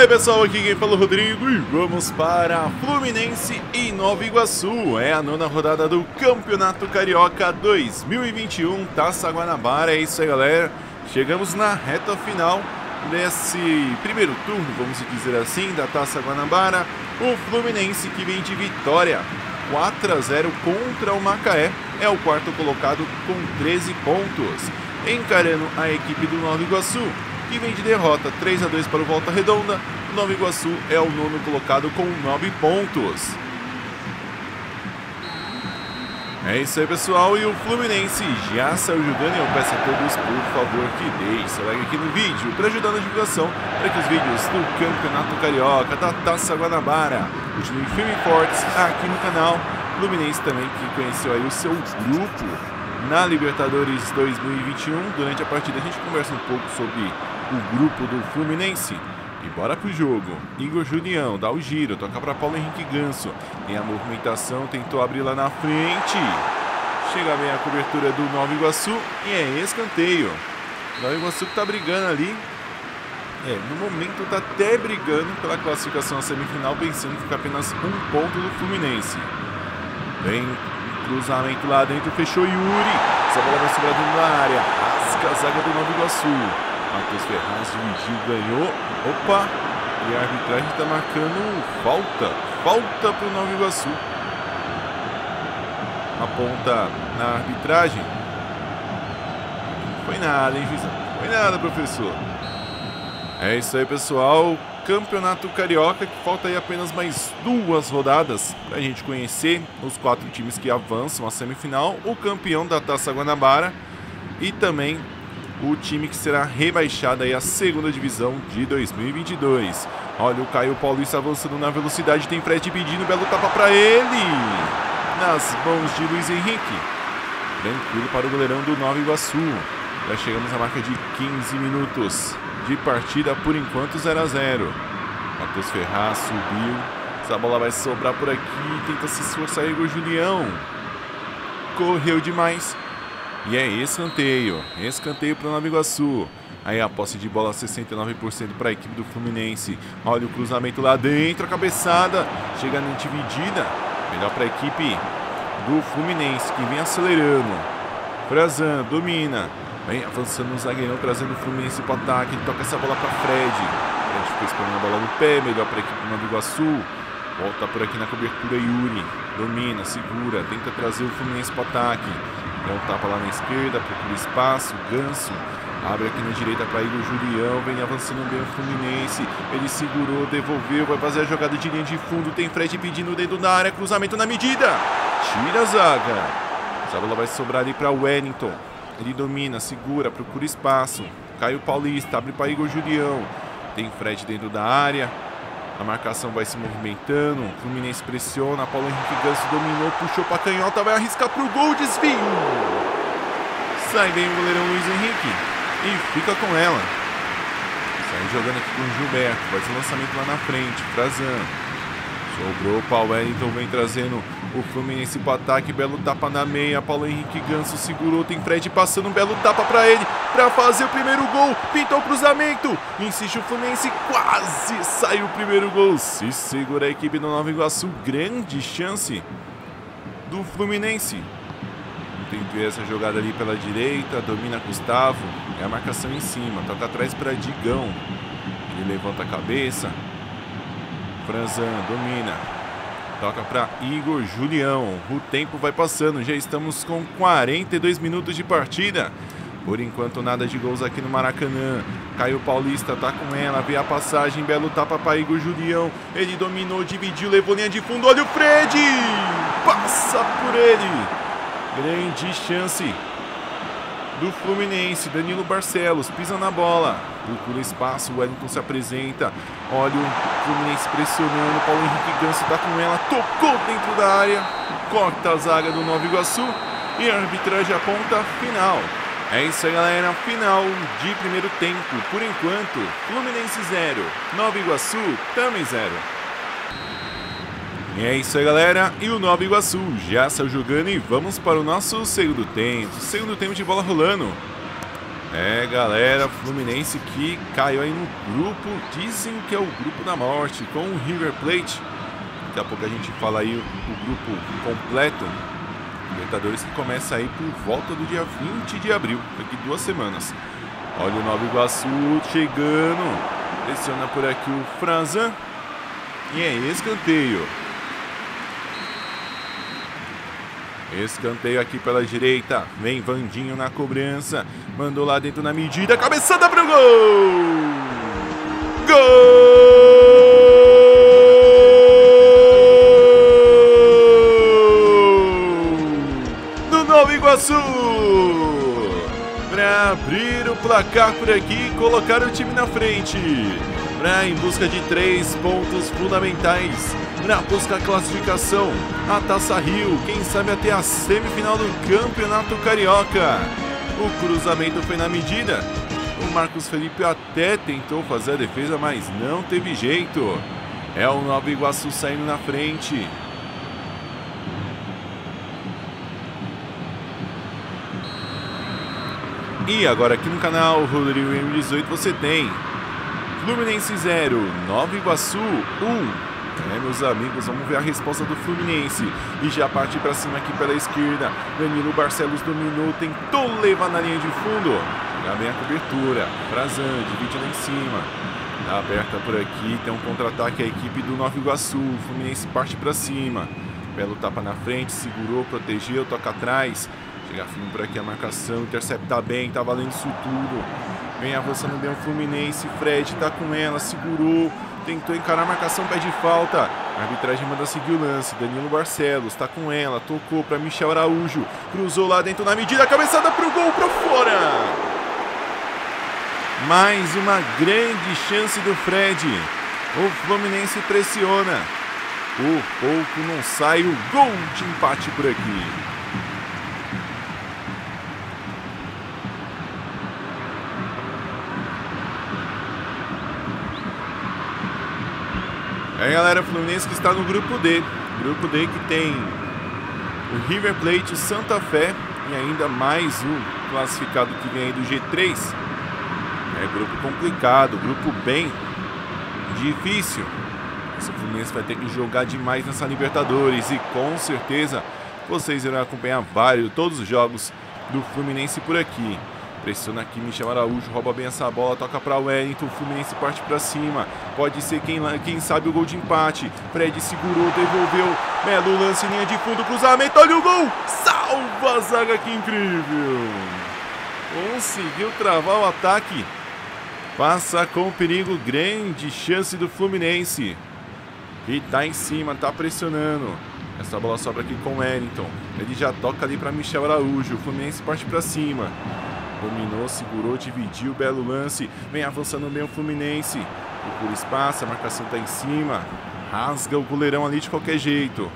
Fala aí pessoal, aqui quem fala é o Rodrigo e vamos para Fluminense e Nova Iguaçu. É a nona rodada do Campeonato Carioca 2021 Taça Guanabara. É isso aí galera, chegamos na reta final desse primeiro turno, vamos dizer assim, da Taça Guanabara. O Fluminense que vem de vitória 4 a 0 contra o Macaé, é o quarto colocado com 13 pontos. Encarando a equipe do Nova Iguaçu, que vem de derrota 3 a 2 para o Volta Redonda. O Nova Iguaçu é o nono colocado com 9 pontos. É isso aí, pessoal. E o Fluminense já saiu jogando. Eu peço a todos, por favor, que deixem seu like aqui no vídeo para ajudar na divulgação, para que os vídeos do Campeonato Carioca, da Taça Guanabara, continuem firme e fortes aqui no canal. Fluminense também que conheceu aí o seu grupo na Libertadores 2021. Durante a partida a gente conversa um pouco sobre o grupo do Fluminense. E bora pro jogo. Igor Julião dá o giro, toca para Paulo Henrique Ganso. Tem a movimentação, tentou abrir lá na frente. Chega bem a cobertura do Nova Iguaçu e é escanteio. Nova Iguaçu que tá brigando ali. É, no momento tá até brigando pela classificação à semifinal, pensando que fica apenas um ponto do Fluminense. Vem cruzamento lá dentro, fechou Yuri. Essa bola vai sobrar dentro da área. Rasca a zaga do Nova Iguaçu. Matheus Ferraz dividiu, ganhou. Opa! E a arbitragem está marcando falta. Falta para o Nova Iguaçu. Aponta na arbitragem. Não foi nada, hein, juizão? Não foi nada, professor. É isso aí, pessoal. Campeonato Carioca, que falta aí apenas mais duas rodadas para a gente conhecer os quatro times que avançam à semifinal, o campeão da Taça Guanabara e também o time que será rebaixado aí à segunda divisão de 2022. Olha o Caio Paulista avançando na velocidade, tem Fred pedindo, belo tapa para ele. Nas mãos de Luiz Henrique. Tranquilo para o goleirão do Nova Iguaçu. Já chegamos à marca de 15 minutos de partida, por enquanto 0 a 0 Matheus Ferraz subiu. Essa bola vai sobrar por aqui. Tenta se esforçar Igor Julião. Correu demais. E é escanteio. Escanteio para o Nova Iguaçu. Aí a posse de bola 69% para a equipe do Fluminense. Olha o cruzamento lá dentro, a cabeçada. Chega na dividida. Melhor para a equipe do Fluminense, que vem acelerando. Frazan domina. Vem avançando no zagueirão, trazendo o Fluminense para o ataque. Ele toca essa bola para Fred. Fred ficou esperando a bola no pé. Melhor para a equipe do Nova Iguaçu. Volta por aqui na cobertura Yuri. Domina, segura, tenta trazer o Fluminense para o ataque. Dá um tapa lá na esquerda, procura espaço, Ganso. Abre aqui na direita para Igor Julião, vem avançando bem o Fluminense. Ele segurou, devolveu, vai fazer a jogada de linha de fundo. Tem Fred pedindo dentro da área, cruzamento na medida. Tira a zaga. Essa bola vai sobrar ali para Wellington. Ele domina, segura, procura espaço. Caio Paulista, abre para Igor Julião. Tem Fred dentro da área. A marcação vai se movimentando. O Fluminense pressiona. Paulo Henrique Ganso dominou, puxou para canhota, vai arriscar para o gol, desvio. Sai bem o goleirão Luiz Henrique e fica com ela. Sai jogando aqui com o Gilberto. Faz o lançamento lá na frente. Frazan. Sobrou para o Wellington, vem trazendo o Fluminense para ataque. Belo tapa na meia. Paulo Henrique Ganso segurou. Tem Fred passando um belo tapa para ele. Para fazer o primeiro gol. Pintou o cruzamento. Insiste o Fluminense. Quase saiu o primeiro gol. Se segura a equipe do Nova Iguaçu. Grande chance do Fluminense. Tentou essa jogada ali pela direita. Domina Gustavo. É a marcação em cima. Toca atrás para Digão. Ele levanta a cabeça. Franzan domina. Toca para Igor Julião. O tempo vai passando. Já estamos com 42 minutos de partida. Por enquanto, nada de gols aqui no Maracanã. Caio Paulista tá com ela. Vê a passagem. Belo tapa para Igor Julião. Ele dominou, dividiu, levou linha de fundo. Olha o Fred! Passa por ele. Grande chance do Fluminense. Danilo Barcelos pisa na bola. Procura espaço. O Wellington se apresenta. Olha o Fluminense pressionando. Paulo Henrique Ganso está com ela. Tocou dentro da área. Corta a zaga do Nova Iguaçu. E a arbitragem aponta final. É isso aí, galera. Final de primeiro tempo. Por enquanto, Fluminense 0. Nova Iguaçu também 0. E é isso aí, galera. E o Nova Iguaçu já saiu jogando e vamos para o nosso segundo tempo. Segundo tempo de bola rolando. É, galera, Fluminense que caiu aí no grupo, dizem que é o grupo da morte, com o River Plate. Daqui a pouco a gente fala aí o, grupo completo. Libertadores que começa aí por volta do dia 20 de abril, daqui duas semanas. Olha o Nova Iguaçu chegando. Pressiona por aqui o Franzan. E é escanteio. Escanteio aqui pela direita. Vem Vandinho na cobrança. Mandou lá dentro na medida. Cabeçada pro gol! Gol! Do Nova Iguaçu! Para abrir o placar por aqui e colocar o time na frente. Pra em busca de três pontos fundamentais na busca da classificação, a Taça Rio, quem sabe até a semifinal do Campeonato Carioca. O cruzamento foi na medida. O Marcos Felipe até tentou fazer a defesa, mas não teve jeito. É o Nova Iguaçu saindo na frente. E agora aqui no canal Rodrigo M18 você tem Fluminense 0, Nova Iguaçu 1. É, meus amigos, vamos ver a resposta do Fluminense. E já parte para cima aqui pela esquerda. Danilo Barcelos dominou, tentou levar na linha de fundo. Já vem a cobertura. Frazan, divide lá em cima. Tá aberta por aqui, tem um contra-ataque a equipe do Nova Iguaçu. O Fluminense parte para cima. Belo tapa na frente, segurou, protegeu, toca atrás. Chega firme por aqui a marcação, intercepta bem, tá valendo isso tudo. Vem avançando bem o Fluminense, Fred tá com ela, segurou, tentou encarar a marcação, pede falta. A arbitragem manda seguir o lance. Danilo Barcelos está com ela, tocou para Michel Araújo, cruzou lá dentro na medida, cabeçada para o gol para fora. Mais uma grande chance do Fred. O Fluminense pressiona. Por pouco não sai o gol de empate por aqui. É galera, Fluminense que está no grupo D. Grupo D que tem o River Plate, o Santa Fé e ainda mais um classificado que vem aí do G3. É grupo complicado, grupo bem difícil. Esse Fluminense vai ter que jogar demais nessa Libertadores e com certeza vocês irão acompanhar vários, todos os jogos do Fluminense por aqui. Pressiona aqui, Michel Araújo, rouba bem essa bola, toca para Wellington, o Fluminense parte para cima. Pode ser quem, quem sabe o gol de empate. Fred segurou, devolveu. Melo lance, linha de fundo, cruzamento, olha o gol! Salva a zaga, que incrível! Conseguiu travar o ataque. Passa com perigo, grande chance do Fluminense. E tá em cima, tá pressionando. Essa bola sobra aqui com o Wellington. Ele já toca ali para Michel Araújo. O Fluminense parte para cima. Dominou, segurou, dividiu, belo lance. Vem avançando bem o Fluminense. Procura espaço, a marcação tá em cima. Rasga o goleirão ali de qualquer jeito.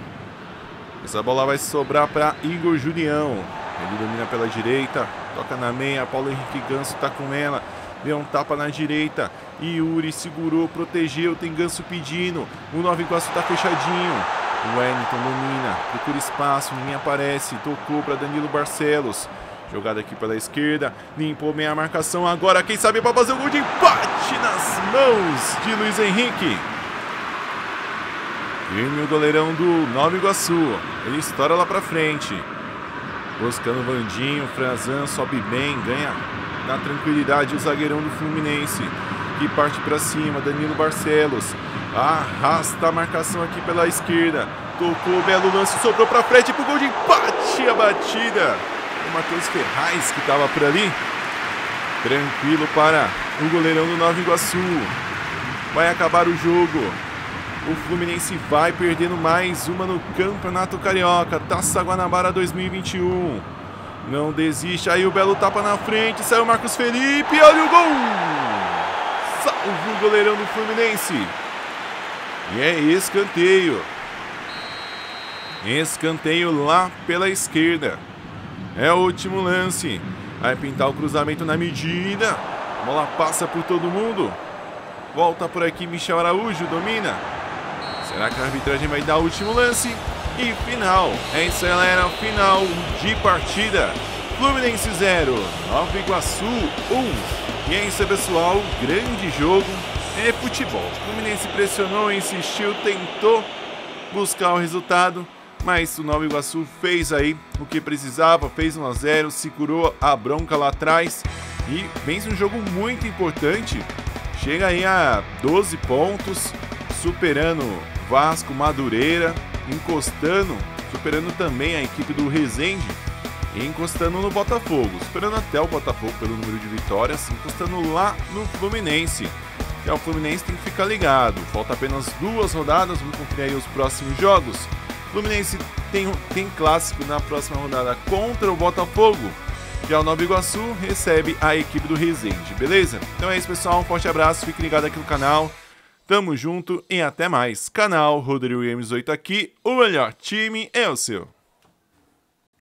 Essa bola vai sobrar para Igor Julião. Ele domina pela direita, toca na meia. Paulo Henrique Ganso tá com ela. Deu um tapa na direita. Yuri segurou, protegeu. Tem Ganso pedindo. O Nova Iguaçu tá fechadinho. O Wellington domina, procura espaço, ninguém aparece. Tocou para Danilo Barcelos. Jogada aqui pela esquerda. Limpou bem a marcação. Agora, quem sabe, para fazer o gol de empate nas mãos de Luiz Henrique. Firme o goleirão do Nova Iguaçu. Ele estoura lá para frente. Buscando o Vandinho. Frazan sobe bem. Ganha na tranquilidade o zagueirão do Fluminense. Que parte para cima. Danilo Barcelos. Arrasta a marcação aqui pela esquerda. Tocou, belo lance, sobrou para frente pro gol de empate. A batida o Matheus Ferraz que estava por ali. Tranquilo para o goleirão do Nova Iguaçu. Vai acabar o jogo. O Fluminense vai perdendo mais uma no Campeonato Carioca. Taça Guanabara 2021. Não desiste. Aí o belo tapa na frente. Saiu o Marcos Felipe. Olha o gol! Salve o goleirão do Fluminense. E é escanteio. Escanteio lá pela esquerda. É o último lance. Vai pintar o cruzamento na medida. A bola passa por todo mundo. Volta por aqui Michel Araújo, domina. Será que a arbitragem vai dar o último lance? E final. É galera. Final de partida. Fluminense 0, Nova Iguaçu 1. E é isso, pessoal. Grande jogo. É futebol. Fluminense pressionou, insistiu, tentou buscar o resultado, mas o Nova Iguaçu fez aí o que precisava, fez 1 a 0, segurou a bronca lá atrás e vence um jogo muito importante. Chega aí a 12 pontos, superando Vasco, Madureira, encostando, superando também a equipe do Resende e encostando no Botafogo, superando até o Botafogo pelo número de vitórias, encostando lá no Fluminense. E o Fluminense tem que ficar ligado. Falta apenas duas rodadas, vamos conferir aí os próximos jogos. Fluminense tem, tem clássico na próxima rodada contra o Botafogo. Já o Nova Iguaçu recebe a equipe do Resende, beleza? Então é isso, pessoal. Um forte abraço, fique ligado aqui no canal. Tamo junto e até mais. Canal Rodrigo Games 8 aqui, o melhor time é o seu.